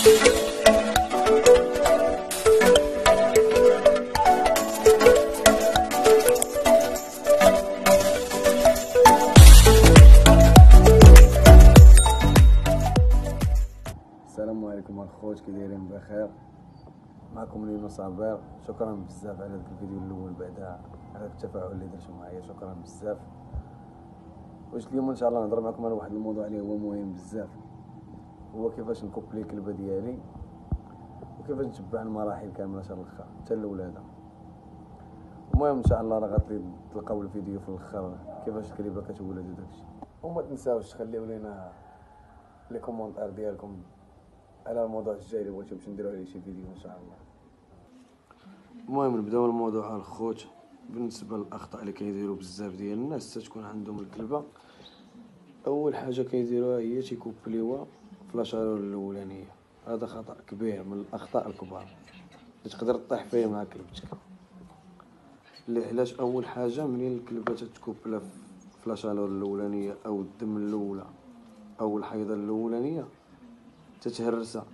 السلام عليكم الخوت كي دايرين بخير؟ معكم لينو صابر شكرا بزاف على هذا الفيديو الأول بعدا على التفاعل اللي درتو معايا. شكرا بزاف. واش اليوم إن شاء الله نهضر معكم على واحد الموضوع اللي هو مهم بزاف. هو كيفاش نكوبلي الكلبه ديالي وكيفاش نتبع المراحل كاملة حتى الأخر حتى الولاده المهم إن شاء الله راه غادي تلقاو الفيديو في الأخر كيفاش الكلبه كتولد وداكشي. وما تنساوش تخليو لينا les commentaires ديالكم على الموضوع الجاي اللي بغيتو باش نديرو عليه شي فيديو إن شاء الله. المهم نبداو الموضوع الخوت. بالنسبة للأخطاء اللي كيديروا بزاف ديال الناس تكون عندهم الكلبة أول حاجة كيديروها هي تيكوبليوها. في الأولانية. هذا خطأ كبير من الأخطاء الكبار. اللي تقدر طيح فيه مع كلبتك. علاش أول حاجة منين الكلبة تتكوبلا في الأولانية أو الدم الأولى؟ أو الحيضه الأولانية تتهرسها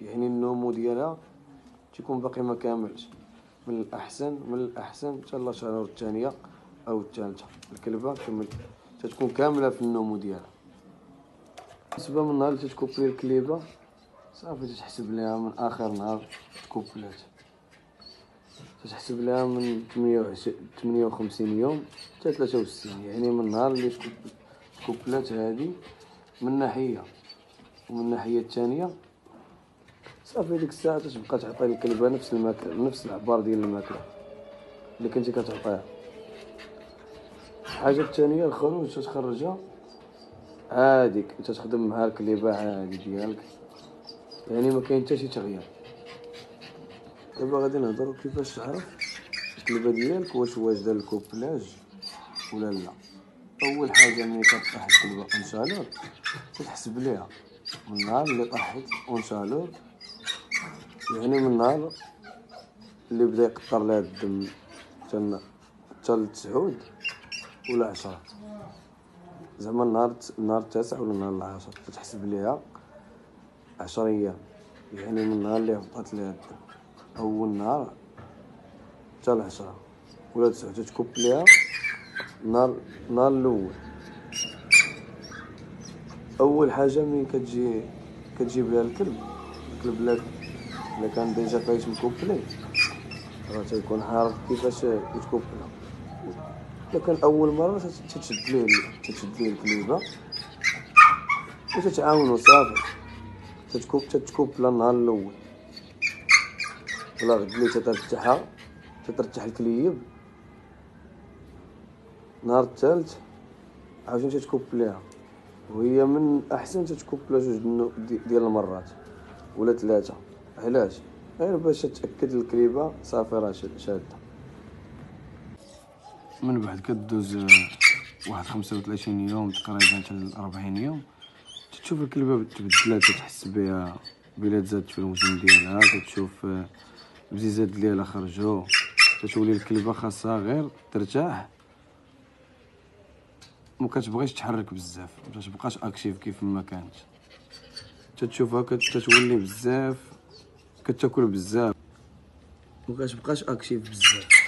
يعني النمو ديالها تيكون باقي ما كاملش. من الأحسن من الأحسن حتى لاشالور الثانية أو الثالثة. الكلبة كمل تتكون كاملة في النمو ديالها. بالنسبة من النهار اللي تتكوبلي الكليبة صافي تتحسب ليها من آخر نهار تكوبلات. تتحسب لها من 58 يوم حتى 63 يعني من النهار اللي تكوبلات هذه من ناحية ومن الناحيه الثانية صافي ديك الساعة تتبقى تعطي الكلبه نفس الماكلة نفس العبار ديال الماكلة اللي كنتي كتعطيها. الحاجة الثانية الخروج تتخرجها. عادي تتخدم مع الكليبه عادي ديالك يعني ما كاين حتى شي تغيير. دابا غادي نهضروا كيفاش تعرف؟ الكلبه ديالك واش واجده لل couplage ولا لا. أول حاجة ملي كطيح الكلبه en chaleur تتحسب ليها. من النهار اللي طاحت en chaleur يعني من النهار اللي بدا يقطر لها الدم حتى حتى لتسعود ولا عشرة. زعما النهار النهار التاسع ولا النهار العاشر؟ تتحسب ليها عشر أيام يعني من النهار اللي هبطت ليها أول نهار حتى العشرة. ولا تسعود تكب ليها النهار النهار الأول. أول حاجة ملي كتجي كتجيب لها الكلب. الكلب لا الا كان déjà فايت مكوبلي راه تيكون عارف كيفاش يتكوبلا الا كان أول مرة تتشد ليه تتشد ليه الكليبة. وتتعاونوا صافي. تتكوب تتكوبلا النهار الأول. ولا غد لي تترتاحها تترتاح الكليب. نهار الثالث. عاوتاني تتكوبليها وهي من أحسن تتكوبلا جوج ديال المرات. ولا ثلاثة. علاش؟ غير باش تأكد الكليبة صافي راه شادة. من بعد كدوز واحد خمسة وثلاثين يوم تقريبا حتى أربعين يوم. تشوف الكلبة تبدلات تحس بها بلا تزاد في الوزن ديالها تشوف البزيزات ديالها خرجوا. تتولي الكلبة خاصها غير ترتاح. ما كتبغيش تحرك بزاف ما تبقاش active كيف ما كانت. تتشوفها كتولي بزاف كتاكل بزاف. ما كتبقاش active بزاف.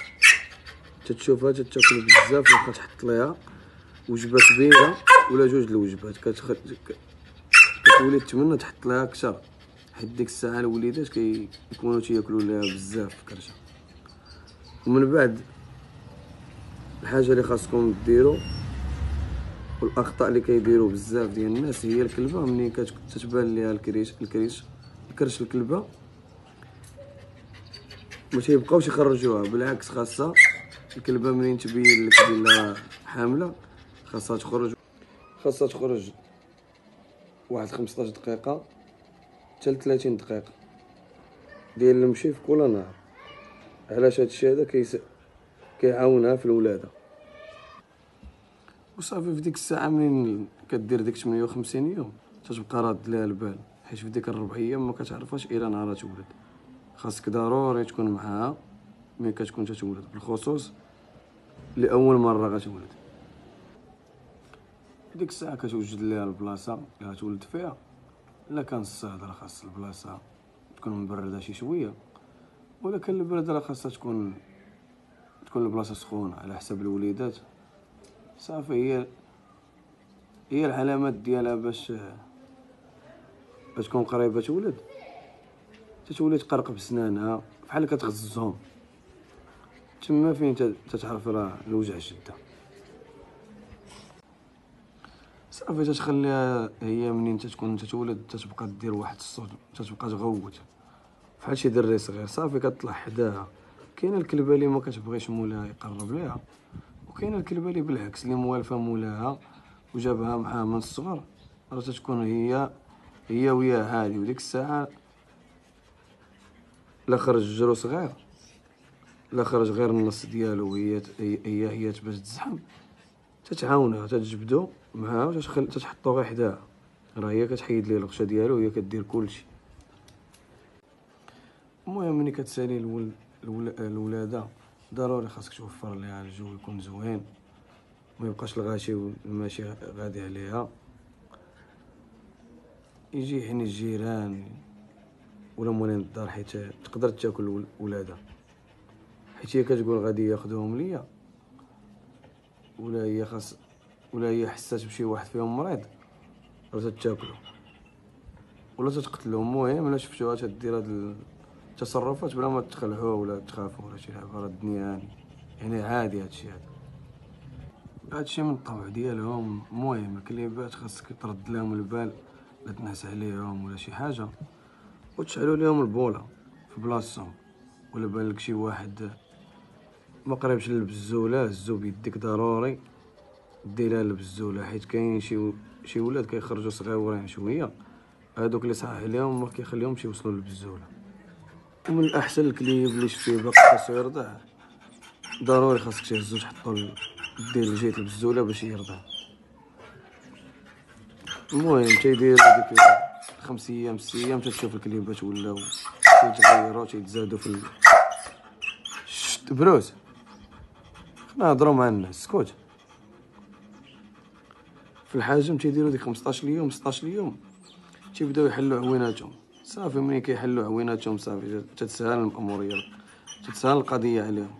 تتشوفها تتاكل بزاف واخا تحط ليها وجبه كبيره ولا جوج الوجبات. كتخ... كتولي تمنى تحط لها أكثر. حيت ديك الساعة الوليدات كيكونوا تياكلوا لها بزاف في كرشة. ومن بعد الحاجة اللي خاصكم ديروا والأخطاء اللي كيديروا بزاف ديال الناس هي الكلبة. ملي كتبان ليها الكريش الكريش الكرش الكلبة ما تيبقاوش يخرجوها. بالعكس خاصها الكلبة منين تبين لك بلا حاملة؟ خاصها تخرج. خاصها تخرج واحد 15 دقيقة حتى 30 دقيقة. ديال المشي في كل نهار. علاش هادشي هذا كيس كيعاونها في الولادة. وصافي في ديك الساعة منين كدير ديك 58 يوم؟ تتبقى راد ليها البال. حيت في ديك الربع أيام ما كتعرفاش إلى نهار تولد. خاصك ضروري تكون معاها ملي كتكون تتولد. بالخصوص لأول مرة غتولد ديك الساعة كتوجد ليها البلاصة اللي غتولد فيها إلا كان الصهد راه خاص البلاصة تكون مبردة شي شوية ولا كان البرد راه خاصها تكون تكون البلاصة سخونة على حسب الوليدات. صافي هي هي العلامات ديالها باش باش تكون قريبة تولد. تتولي تقرق بسنانها بحال كتغزهم. تما فين تتعرف راه الوجع شدة. صافي تتخليها هي منين تتكون تتولد تتبقى دير واحد الصوت تتبقى تغوت. بحال شي دري صغير صافي كطلع حداها. كاينة الكلبة اللي ما كتبغيش مولاها يقرب ليها. وكاينة الكلبة اللي بالعكس اللي موالفة مولاها وجابها معاه من الصغر. راه تتكون هي هي وياه عادي وديك الساعة لا خرج جرو صغير. لا خرج غير النص ديالو هي هي هي باش تزحم. تتعاونها تتجبدو معاها وتتخل تتحطو غير حداها. راه هي كتحيد ليه الغشا ديالو وهي كدير كلشي. المهم ملي كتسالي الول الولادة ضروري خاصك توفر ليها الجو يكون زوين. ما يبقاش الغاشي والماشي غادي عليها. يجي يعني الجيران ولا مولين الدار حيت تقدر تاكل الولاده حيت هي كتقول غادي ياخذوهم ليا. ولا هي خاص ولا هي حسات بشي واحد فيهم مريض. راه تتاكلو ولا تتقتلو. المهم الا شفتوها تدير هاد التصرفات بلا ما تخلعوها ولا تخافوا ولا شي حاجة. راه الدنيا يعني يعني عادي هادشي هذا هادشي من الطبع ديالهم. المهم الكليبات خاصك ترد لهم البال. لا تنعس عليهم ولا شي حاجة. وتشعلوا لهم البولة في بلاصتهم. ولا بالك شي واحد ما قريبش للبزولة هزو بيديك ضروري. ديرها البزولة حيت كاين شي شي ولاد كيخرجوا صغيورين شوية. هادوك اللي صحاح عليهم ما كيخليهمش يوصلوا للبزولة. ومن الاحسن الكليب اللي شفتيه باقي خاصو يرضع ضروري خاصك تهزو تحطو دير لجهه البزولة باش يرضع. المهم تيدير ديك خمس أيام ست أيام تتشوف الكليبات ولاو تيتغيرو تيتزادو في ال... شت بروز. نهضروا مع الناس سكوت. في الحجم تيديروا ديك 15 يوم 16 يوم تيبداو يحلوا عويناتهم. صافي ملي كيحلوا عويناتهم؟ صافي تتسهل الأمورية. تتسهل القضية عليهم.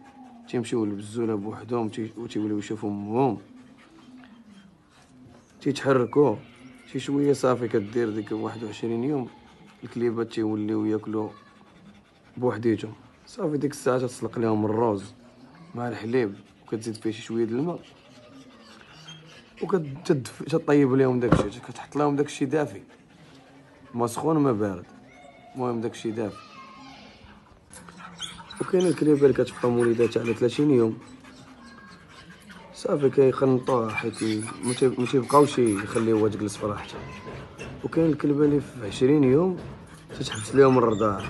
تيمشيو للبزولة بوحدهم وتيوليو يشوفوا أمهم. تيتحركوا شي شوية صافي كدير ديك 21 يوم. الكليبات تيوليو ياكلوا بوحديتهم. صافي ديك الساعة تسلق لهم الروز مع الحليب. وكتزيد فيه شي شوية د الماء وكتطيب لهم داكشي كتحط لهم داكشي دافي. ما سخون ما بارد. المهم داكشي دافي. وكاين الكليبه اللي كتبقى مولداتها على 30 يوم. صافي كيخنطوها حيت ما تيبقاوش يخليوها تجلس في راحتها وكاين الكلبه اللي في 20 يوم تتحبس لهم الرضاعة.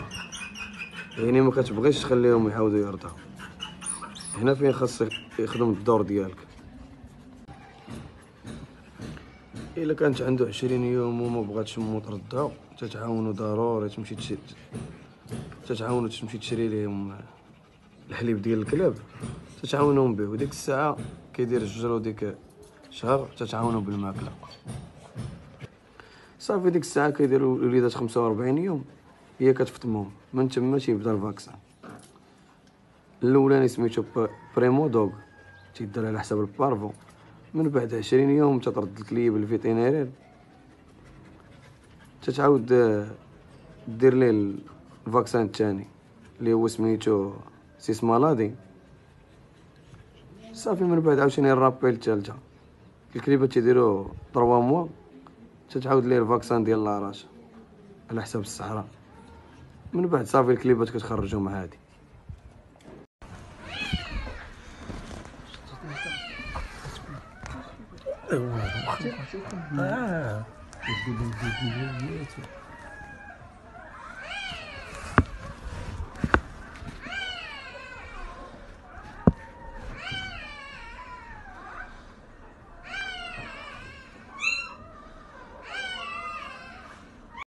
يعني ما كتبغيش تخليهم يعاودوا يرضعوا. هنا فين خاص يخدم الدور ديالك؟ إلا كانت عنده عشرين يوم وما بغاتش مو ترضعو تتعاونوا ضروري تمشي تشي تتعاونوا تمشي تشري لهم الحليب ديال الكلاب تتعاونهم به وديك الساعة كيدير الجرو ديك شهر تتعاونوا بالماكلة. صافي ديك الساعة كيديروا الوليدات 45 يوم هي كتفطمهم. من تما تيبدا ال vaccin. الاولاني سميتو Primodog. تيدار على حساب ال parvo. من بعد عشرين يوم ترد الكليب ال vétérinaire تتعاود دير ليه ال vaccin الثاني اللي هو سميتو six maladies. صافي من بعد عاوتاني ال rappel الثالثه الكليبات تيديرو trois mois. تتعاود ليه الفاكسان ديال لاراش على حساب الصحراء. من بعد صافي الكليبات كتخرجهم عادي Ах, да.